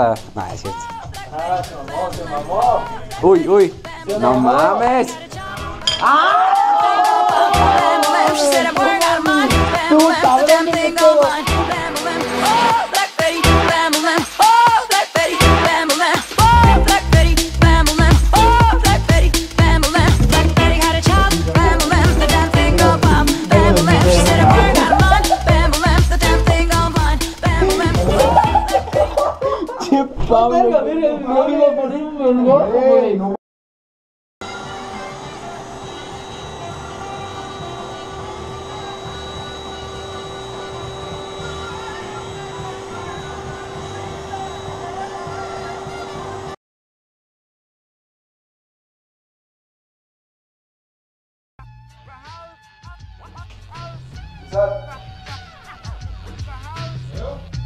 hasta. No, es cierto. Ah, se mamó, se mamó. Uy, uy. No mamó. mames. verga.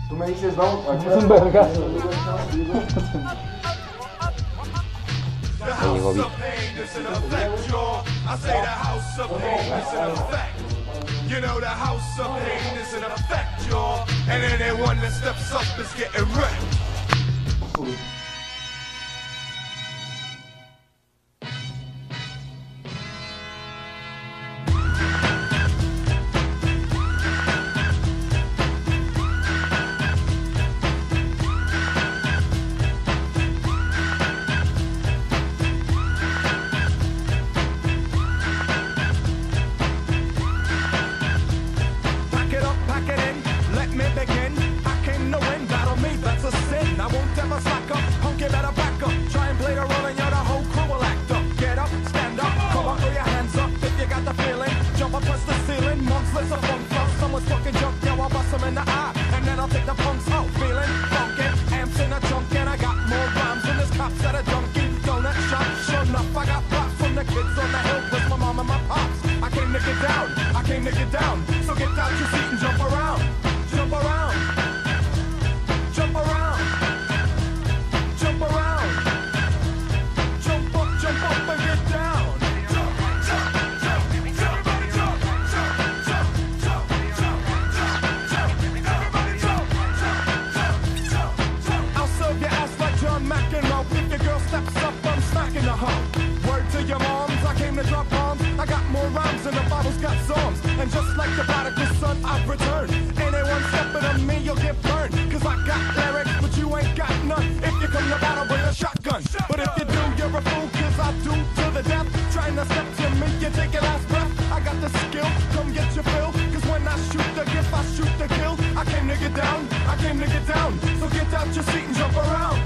Tu me dices, vamos. Es un vergazo. Llegó Vic. I. You know the house of pain is in effect, y'all. And anyone that steps up is getting wrecked. been months, let's up on fluff. Someone's talking junk, now I bust them in the eye. Got psalms. And just like the prodigal son, I've returned. Anyone stepping on me, you'll get burned. Cause I got lyrics, but you ain't got none. If you come to battle, bring a shotgun. But if you do, you're a fool, cause I do to the death. Trying to step to me, you take your last breath. I got the skill, come get your fill. Cause when I shoot the gift, I shoot the kill. I came to get down, I came to get down. So get out your seat and jump around.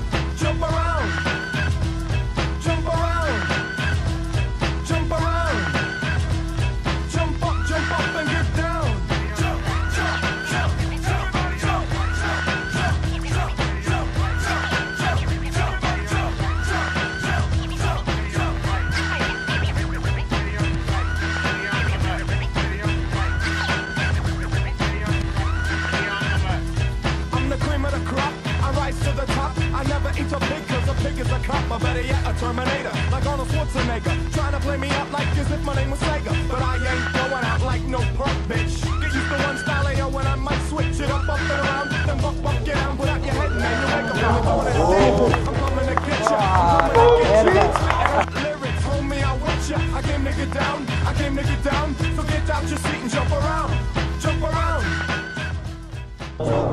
Never eat a pig cause a pig is a cop. Or better yet, a Terminator. Like Arnold Schwarzenegger. Trying to play me out like as if my name was Sega. But I ain't going out like no punk bitch.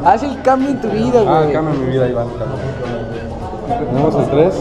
Haz el cambio en tu vida, Ah, güey. cambia mi vida, Iván. Tenemos el 3.